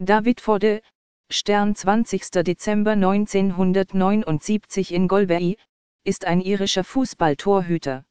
David Forde, Stern 20. Dezember 1979 in Golvey, ist ein irischer Fußballtorhüter.